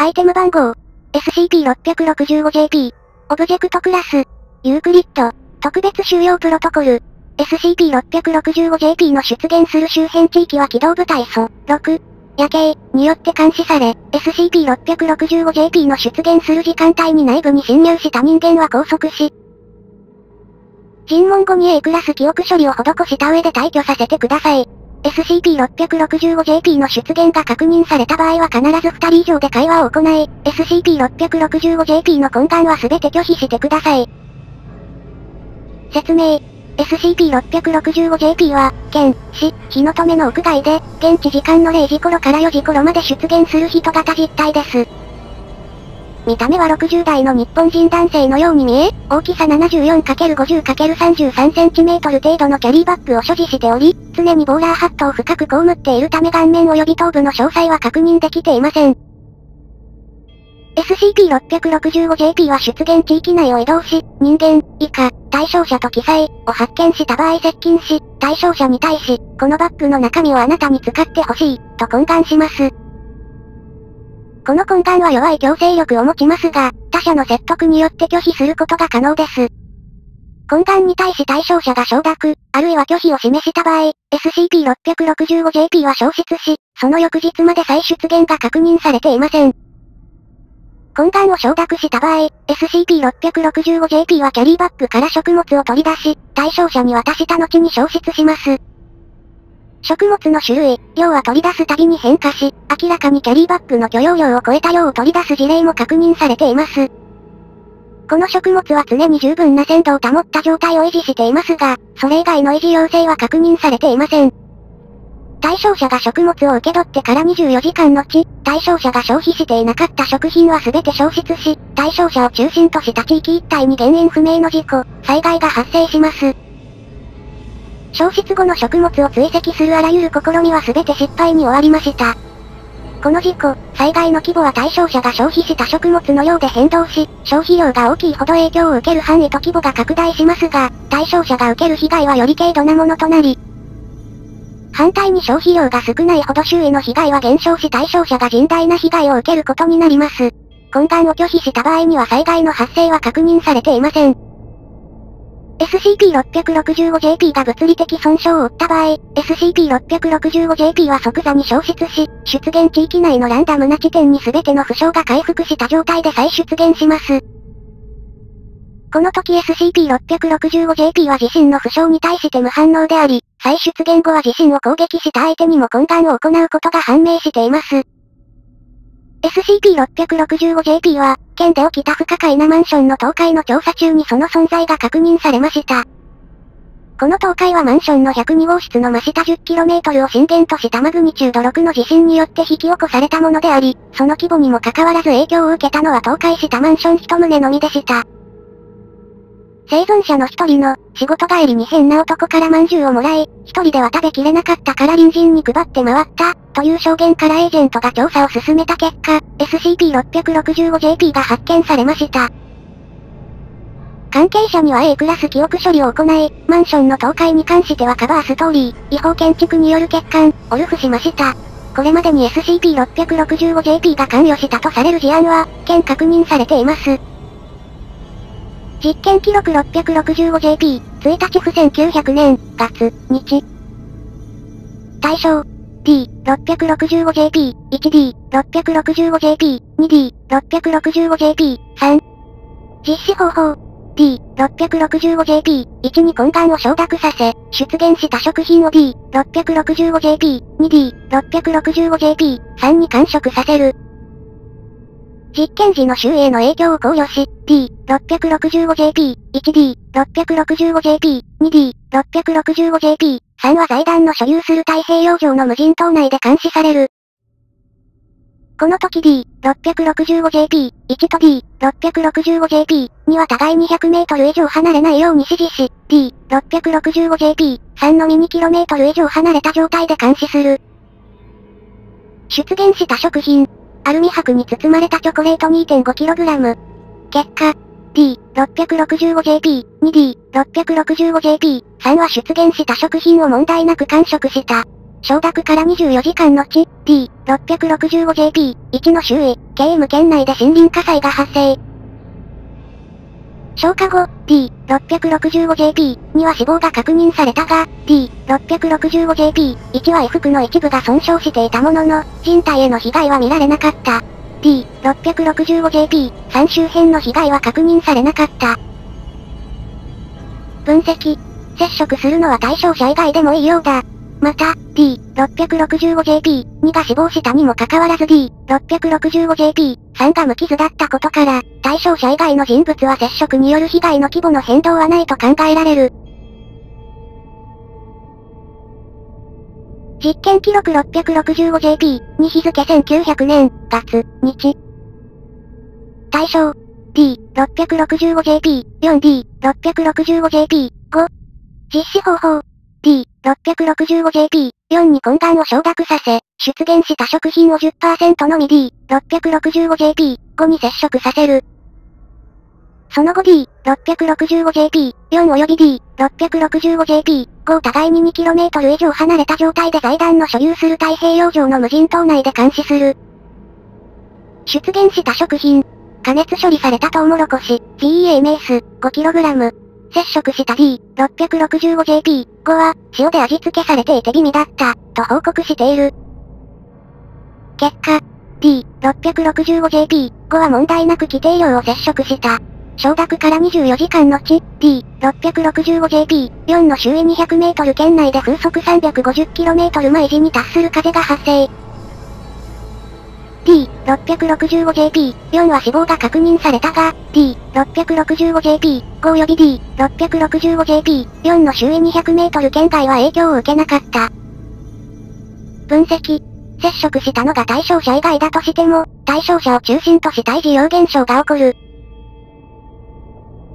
アイテム番号、SCP-665JP、オブジェクトクラス、ユークリッド、特別収容プロトコル、SCP-665JP の出現する周辺地域は機動部隊素、6、夜警によって監視され、SCP-665JP の出現する時間帯に内部に侵入した人間は拘束し、尋問後に A クラス記憶処理を施した上で退去させてください。SCP-665JP の出現が確認された場合は必ず2人以上で会話を行い、SCP-665JP の根幹は全て拒否してください。説明。SCP-665JP は、県、市、日の止めの屋外で、現地時間の0時頃から4時頃まで出現する人型実体です。見た目は60代の日本人男性のように見え、大きさ 74×50×33cm 程度のキャリーバッグを所持しており、常にボーラーハットを深く被っているため顔面及び頭部の詳細は確認できていません。SCP-665JP は出現地域内を移動し、人間、以下、対象者と記載を発見した場合接近し、対象者に対し、このバッグの中身をあなたに使ってほしい、と懇願します。この根幹は弱い強制力を持ちますが、他者の説得によって拒否することが可能です。根幹に対し対象者が承諾、あるいは拒否を示した場合、SCP-665JP は消失し、その翌日まで再出現が確認されていません。根幹を承諾した場合、SCP-665JP はキャリーバッグから食物を取り出し、対象者に渡した後に消失します。食物の種類、量は取り出すたびに変化し、明らかにキャリーバッグの許容量を超えた量を取り出す事例も確認されています。この食物は常に十分な鮮度を保った状態を維持していますが、それ以外の維持要請は確認されていません。対象者が食物を受け取ってから24時間後、対象者が消費していなかった食品は全て消失し、対象者を中心とした地域一帯に原因不明の事故、災害が発生します。消失後の食物を追跡するあらゆる試みは全て失敗に終わりました。この事故、災害の規模は対象者が消費した食物の量で変動し、消費量が大きいほど影響を受ける範囲と規模が拡大しますが、対象者が受ける被害はより軽度なものとなり、反対に消費量が少ないほど周囲の被害は減少し対象者が甚大な被害を受けることになります。根幹を拒否した場合には災害の発生は確認されていません。SCP-665JP が物理的損傷を負った場合、SCP-665JP は即座に消失し、出現地域内のランダムな地点に全ての負傷が回復した状態で再出現します。この時 SCP-665JP は自身の負傷に対して無反応であり、再出現後は自身を攻撃した相手にも根幹を行うことが判明しています。SCP-665JP は、県で起きた不可解なマンションの倒壊の調査中にその存在が確認されました。この倒壊はマンションの102号室の真下 10km を震源としたマグニチュード6の地震によって引き起こされたものであり、その規模にもかかわらず影響を受けたのは倒壊したマンション1棟のみでした。生存者の一人の、仕事帰りに変な男から饅頭をもらい、一人では食べきれなかったから隣人に配って回った、という証言からエージェントが調査を進めた結果、SCP-665JP が発見されました。関係者には A クラス記憶処理を行い、マンションの倒壊に関してはカバーストーリー、違法建築による欠陥、をルフしました。これまでに SCP-665JP が関与したとされる事案は、県確認されています。実験記録 665JP、1日不1900年、月、日。対象、D、665JP、1D、665JP、2D、665JP、3。実施方法、D、665JP、1に根幹を承諾させ、出現した食品を D、665JP、2D、665JP、3に完食させる。実験時の周囲への影響を考慮し、D、665JP、1D、665JP、2D、665JP、3は財団の所有する太平洋上の無人島内で監視される。この時 D、665JP、1と D、665JP、2は互い200メートル以上離れないように指示し、D、665JP、3のみ2キロメートル以上離れた状態で監視する。出現した食品。アルミ箔に包まれたチョコレート 2.5kg。結果、D、665JP、2D、665JP、3は出現した食品を問題なく完食した。承諾から24時間後、D665JP、1の周囲、KM 圏内で森林火災が発生。消火後、D665JP には死亡が確認されたが、D665JP1 は衣服の一部が損傷していたものの、人体への被害は見られなかった。D665JP3 周辺の被害は確認されなかった。分析。接触するのは対象者以外でもいいようだ。また、D665JP2 が死亡したにもかかわらず D665JP3 が無傷だったことから、対象者以外の人物は接触による被害の規模の変動はないと考えられる。実験記録 665JP に日付1900年、月、日。対象、D665JP、4D、665JP、5。実施方法、D665JP、4に根幹を承諾させ、出現した食品を10%のみ D665JP、5に接触させる。その後 D665JP、4及び D665JP、5互いに 2km 以上離れた状態で財団の所有する太平洋上の無人島内で監視する。出現した食品。加熱処理されたトウモロコシ、GEA メース、5kg。接触した D665JP5 は、塩で味付けされていて微味だった、と報告している。結果、D665JP5 は問題なく規定量を接触した。承諾から24時間後、D665JP4 の周囲200メートル圏内で風速 350km 毎時に達する風が発生。D665JP4 は死亡が確認されたが、D665JP5 及び D665JP4 の周囲200メートル圏外は影響を受けなかった。分析。接触したのが対象者以外だとしても、対象者を中心とした異常現象が起こる。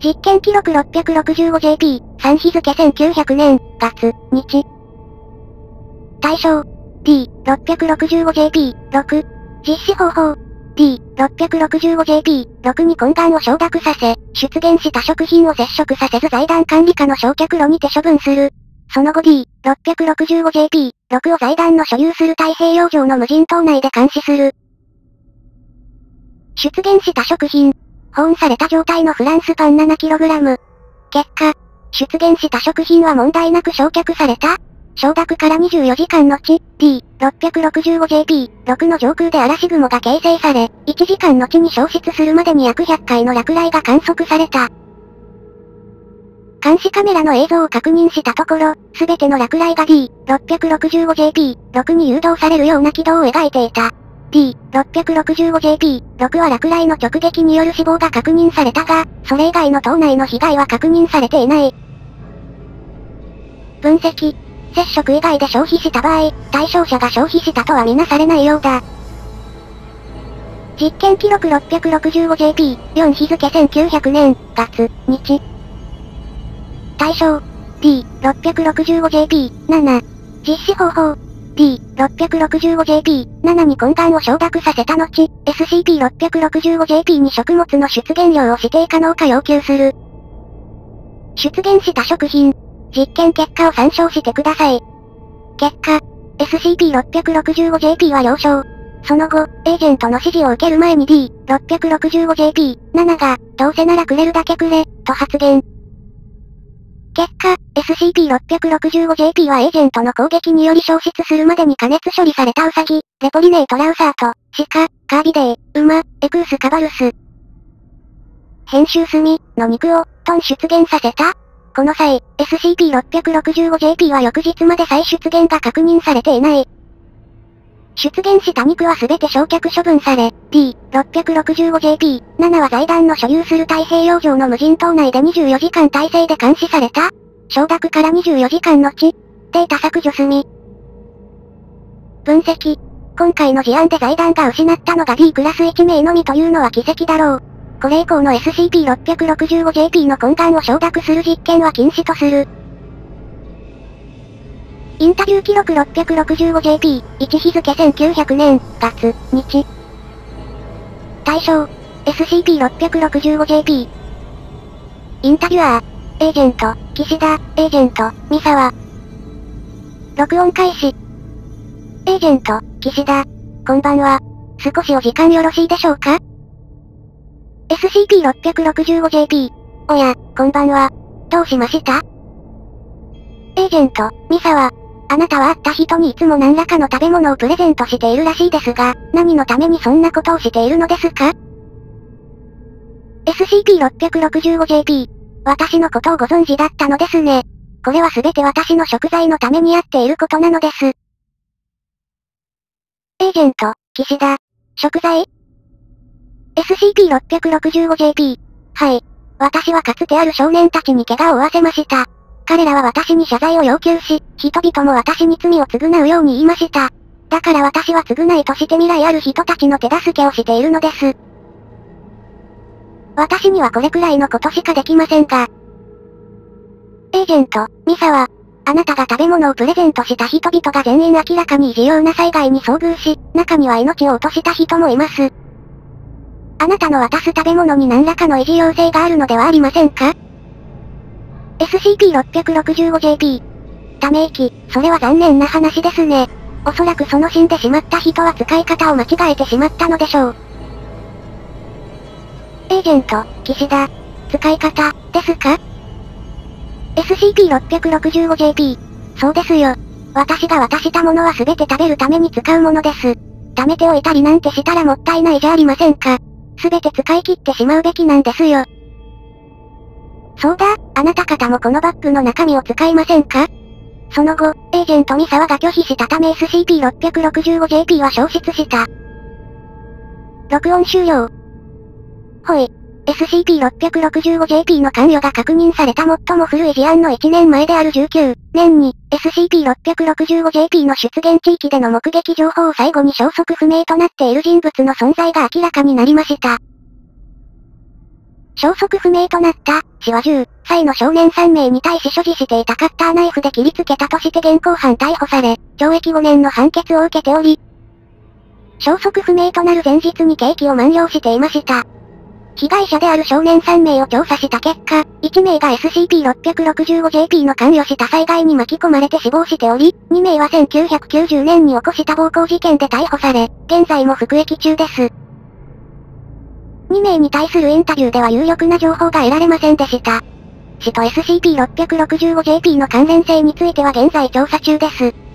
実験記録 665JP、3日付1900年、月、日。対象、D665JP、6。実施方法。D665JP、6に根幹を承諾させ、出現した食品を接触させず財団管理課の焼却炉にて処分する。その後 D665JP、6を財団の所有する太平洋上の無人島内で監視する。出現した食品。保温された状態のフランスパン 7kg。結果、出現した食品は問題なく焼却された承諾から24時間後、D665JP、6の上空で嵐雲が形成され、1時間後に消失するまでに約100回の落雷が観測された。監視カメラの映像を確認したところ、すべての落雷が D665JP、6に誘導されるような軌道を描いていた。D665JP、6は落雷の直撃による死亡が確認されたが、それ以外の島内の被害は確認されていない。分析。接触以外で消費した場合、対象者が消費したとはみなされないようだ。実験記録 665JP、4日付1900年、月、日。対象、D665JP、7。実施方法、D665JP、7に根幹を承諾させた後、SCP-665JP に食物の出現量を指定可能か要求する。出現した食品、実験結果を参照してください。結果、SCP-665JP は了承。その後、エージェントの指示を受ける前に D665JP7 が、どうせならくれるだけくれ、と発言。結果、SCP-665JP はエージェントの攻撃により消失するまでに加熱処理されたウサギ、レポリネイトラウサート、シカ、カービデイ、馬、エクースカバルス。編集済みの肉を、トン出現させたこの際、SCP-665JP は翌日まで再出現が確認されていない。出現した肉は全て焼却処分され、D665JP7 は財団の所有する太平洋上の無人島内で24時間体制で監視された。承諾から24時間後、データ削除済み。分析。今回の事案で財団が失ったのが D クラス1名のみというのは奇跡だろう。これ以降の SCP-665JP の根幹を承諾する実験は禁止とする。インタビュー記録 665JP、1日付1900年、月、日。対象、SCP-665JP。インタビュアー、エージェント、岸田、エージェント、三沢。録音開始。エージェント、岸田。こんばんは。少しお時間よろしいでしょうか ?SCP-665JP。おや、こんばんは。どうしました？エージェント、ミサは、あなたは会った人にいつも何らかの食べ物をプレゼントしているらしいですが、何のためにそんなことをしているのですか ?SCP-665JP。私のことをご存知だったのですね。これはすべて私の食材のためにやっていることなのです。エージェント、岸田。食材 ?SCP-665JP。はい。私はかつてある少年たちに怪我を負わせました。彼らは私に謝罪を要求し、人々も私に罪を償うように言いました。だから私は償いとして未来ある人たちの手助けをしているのです。私にはこれくらいのことしかできませんが。エージェント、ミサは、あなたが食べ物をプレゼントした人々が全員明らかに異常な災害に遭遇し、中には命を落とした人もいます。あなたの渡す食べ物に何らかの異常性があるのではありませんか？SCP-665JP。ため息、それは残念な話ですね。おそらくその死んでしまった人は使い方を間違えてしまったのでしょう。エージェント、岸田。使い方、ですか ?SCP-665JP。そうですよ。私が渡したものは全て食べるために使うものです。貯めておいたりなんてしたらもったいないじゃありませんか。全て使い切ってしまうべきなんですよ。そうだ、あなた方もこのバッグの中身を使いませんか？その後、エージェントミサワが拒否したため SCP-665JP は消失した。録音終了。ほい。SCP-665JP の関与が確認された最も古い事案の1年前である19年に、SCP-665JP の出現地域での目撃情報を最後に消息不明となっている人物の存在が明らかになりました。消息不明となった、死は10歳の少年3名に対し所持していたカッターナイフで切りつけたとして現行犯逮捕され、懲役5年の判決を受けており、消息不明となる前日に刑期を満了していました。被害者である少年3名を調査した結果、1名が SCP-665JP の関与した災害に巻き込まれて死亡しており、2名は1990年に起こした暴行事件で逮捕され、現在も服役中です。2名に対するインタビューでは有力な情報が得られませんでした。死と SCP-665JP の関連性については現在調査中です。